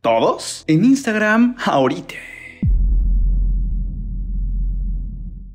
Todos en Instagram ahorita.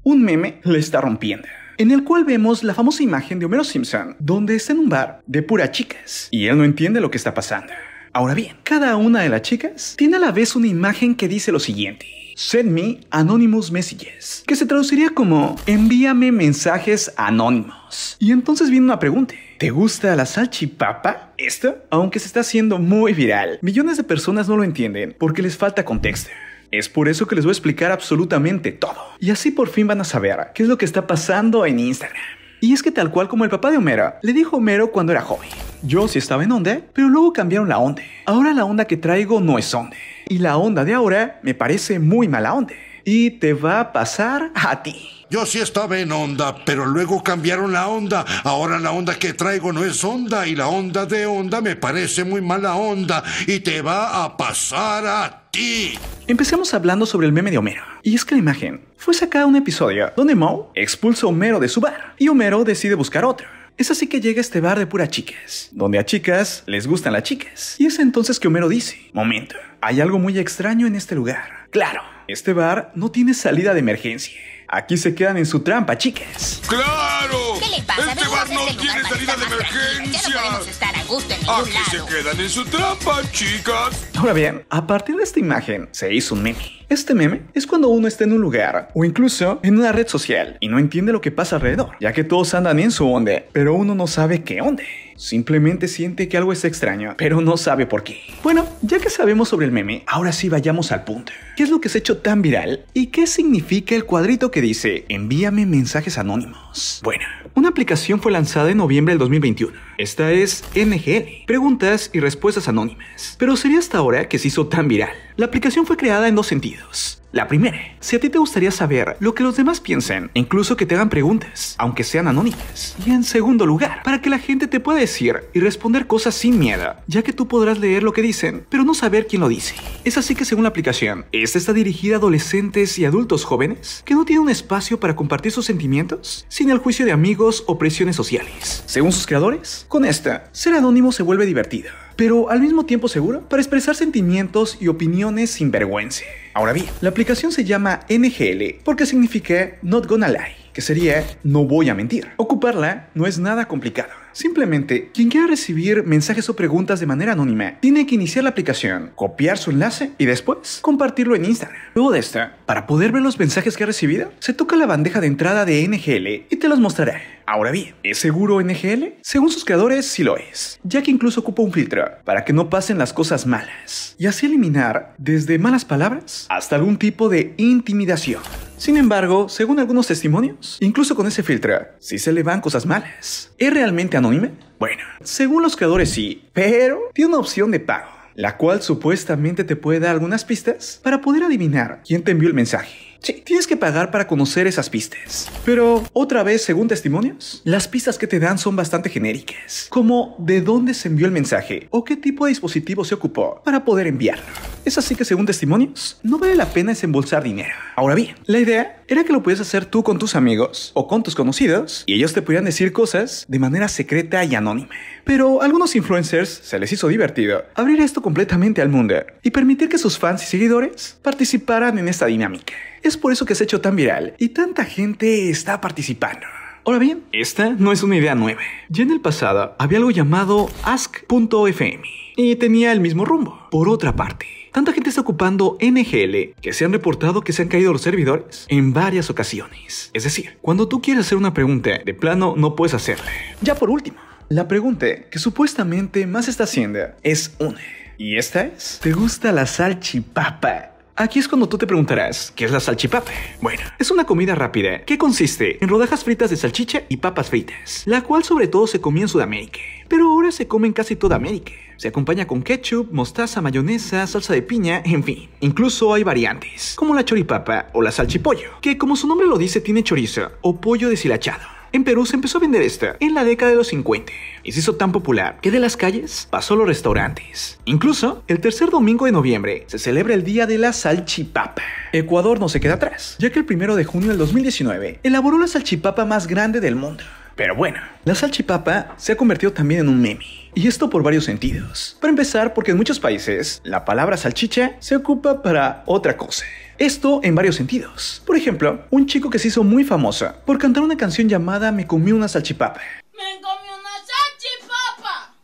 Un meme le está rompiendo en el cual vemos la famosa imagen de Homero Simpson, donde está en un bar de pura chicas, y él no entiende lo que está pasando. Ahora bien, cada una de las chicas tiene a la vez una imagen que dice lo siguiente. Send me anonymous messages, que se traduciría como envíame mensajes anónimos. Y entonces viene una pregunta. ¿Te gusta la salchipapa? Esto, aunque se está haciendo muy viral, millones de personas no lo entienden porque les falta contexto. Es por eso que les voy a explicar absolutamente todo. Y así por fin van a saber qué es lo que está pasando en Instagram. Y es que tal cual como el papá de Homero, le dijo Homero cuando era joven. Yo sí estaba en onda, pero luego cambiaron la onda. Ahora la onda que traigo no es onda. Y la onda de ahora me parece muy mala onda. Y te va a pasar a ti. Yo sí estaba en onda, pero luego cambiaron la onda. Ahora la onda que traigo no es onda y la onda de onda me parece muy mala onda y te va a pasar a ti. Empecemos hablando sobre el meme de Homero. Y es que la imagen fue sacada un episodio donde Moe expulsa a Homero de su bar y Homero decide buscar otro. Es así que llega este bar de pura chicas, donde a chicas les gustan las chicas. Y es entonces que Homero dice, momento, hay algo muy extraño en este lugar. Claro, este bar no tiene salida de emergencia. Aquí se quedan en su trampa, chicas. ¡Claro! ¿Qué le pasa? Este bar no tiene salida de tranquilos. Ya no podemos emergencia. estar a gusto en ningún Aquí se quedan en su trampa, chicas. Ahora bien, a partir de esta imagen se hizo un meme. Este meme es cuando uno está en un lugar o incluso en una red social y no entiende lo que pasa alrededor, ya que todos andan en su onda, pero uno no sabe qué onda. Simplemente siente que algo es extraño, pero no sabe por qué. Bueno, ya que sabemos sobre el meme, ahora sí vayamos al punto. ¿Qué es lo que se ha hecho tan viral? ¿Y qué significa el cuadrito que dice envíame mensajes anónimos? Bueno, una aplicación fue lanzada en noviembre del 2021. Esta es NGL, preguntas y respuestas anónimas. Pero sería hasta ahora que se hizo tan viral. La aplicación fue creada en dos sentidos. La primera, si a ti te gustaría saber lo que los demás piensan, e incluso que te hagan preguntas, aunque sean anónimas. Y en segundo lugar, para que la gente te pueda decir y responder cosas sin miedo, ya que tú podrás leer lo que dicen, pero no saber quién lo dice. Es así que según la aplicación, esta está dirigida a adolescentes y adultos jóvenes que no tienen un espacio para compartir sus sentimientos sin el juicio de amigos o presiones sociales. Según sus creadores, con esta, ser anónimo se vuelve divertido pero al mismo tiempo seguro para expresar sentimientos y opiniones sin vergüenza. Ahora bien, la aplicación se llama NGL porque significa Not Gonna Lie, que sería no voy a mentir. Ocuparla no es nada complicado. Simplemente, quien quiera recibir mensajes o preguntas de manera anónima, tiene que iniciar la aplicación, copiar su enlace y después compartirlo en Instagram. Luego de esta, para poder ver los mensajes que ha recibido, se toca la bandeja de entrada de NGL y te los mostrará. Ahora bien, ¿es seguro NGL? Según sus creadores, sí lo es, ya que incluso ocupa un filtro para que no pasen las cosas malas y así eliminar desde malas palabras hasta algún tipo de intimidación. Sin embargo, según algunos testimonios, incluso con ese filtro, sí se le van cosas malas. ¿Es realmente anónima? Bueno, según los creadores sí, pero tiene una opción de pago, la cual supuestamente te puede dar algunas pistas para poder adivinar quién te envió el mensaje. Sí, tienes que pagar para conocer esas pistas. Pero, otra vez, según testimonios, las pistas que te dan son bastante genéricas, como de dónde se envió el mensaje o qué tipo de dispositivo se ocupó para poder enviarlo. Es así que, según testimonios, no vale la pena desembolsar dinero. Ahora bien, la idea era que lo pudieras hacer tú con tus amigos o con tus conocidos y ellos te pudieran decir cosas de manera secreta y anónima. Pero a algunos influencers se les hizo divertido abrir esto completamente al mundo y permitir que sus fans y seguidores participaran en esta dinámica. Es por eso que se ha hecho tan viral y tanta gente está participando. Ahora bien, esta no es una idea nueva. Ya en el pasado había algo llamado Ask.fm y tenía el mismo rumbo. Por otra parte, tanta gente está ocupando NGL que se han reportado que se han caído los servidores en varias ocasiones. Es decir, cuando tú quieres hacer una pregunta, de plano no puedes hacerla. Ya por último, la pregunta que supuestamente más está haciendo es una. ¿Y esta es? ¿Te gusta la salchipapa? Aquí es cuando tú te preguntarás, ¿qué es la salchipapa? Bueno, es una comida rápida que consiste en rodajas fritas de salchicha y papas fritas, la cual sobre todo se comía en Sudamérica, pero ahora se come en casi toda América. Se acompaña con ketchup, mostaza, mayonesa, salsa de piña, en fin. Incluso hay variantes, como la choripapa o la salchipollo, que como su nombre lo dice tiene chorizo o pollo deshilachado. En Perú se empezó a vender esta en la década de los 50 y se hizo tan popular que de las calles pasó a los restaurantes. Incluso, el tercer domingo de noviembre se celebra el Día de la Salchipapa. Ecuador no se queda atrás, ya que el primero de junio del 2019 elaboró la salchipapa más grande del mundo. Pero bueno, la salchipapa se ha convertido también en un meme. Y esto por varios sentidos. Para empezar, porque en muchos países la palabra salchicha se ocupa para otra cosa. Esto en varios sentidos. Por ejemplo, un chico que se hizo muy famoso por cantar una canción llamada Me comí una salchipapa. Me comí una salchipapa.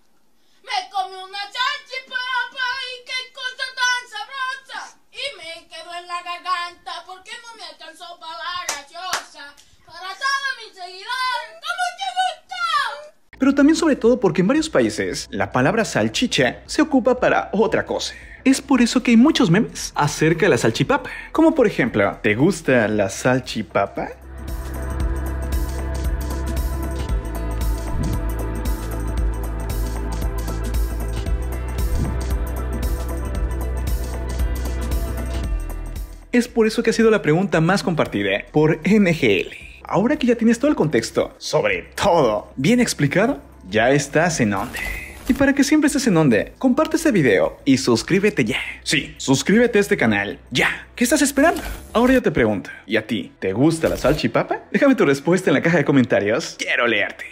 Me comí una salchipapa y qué cosa tan sabrosa. Y me quedó en la garganta porque no me alcanzó para la graciosa. Para todos mis seguidores, con mucho gusto. Pero también sobre todo porque en varios países la palabra salchicha se ocupa para otra cosa. Es por eso que hay muchos memes acerca de la salchipapa. Como por ejemplo, ¿te gusta la salchipapa? Es por eso que ha sido la pregunta más compartida por NGL. Ahora que ya tienes todo el contexto, sobre todo bien explicado, ya estás en onde. Y para que siempre estés en onde, comparte este video y suscríbete ya. Sí, suscríbete a este canal ya. ¿Qué estás esperando? Ahora yo te pregunto, ¿y a ti, te gusta la salchipapa? Déjame tu respuesta en la caja de comentarios. Quiero leerte.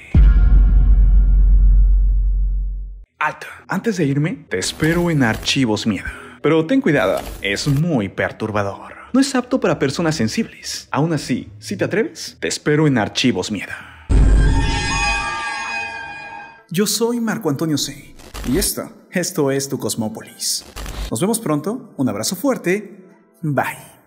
Alto. Antes de irme, te espero en Archivos Miedo. Pero ten cuidado, es muy perturbador. No es apto para personas sensibles. Aún así, si te atreves, te espero en Archivos Miedo. Yo soy Marco Antonio C. Y esto, esto es tu Cosmópolis. Nos vemos pronto, un abrazo fuerte, bye.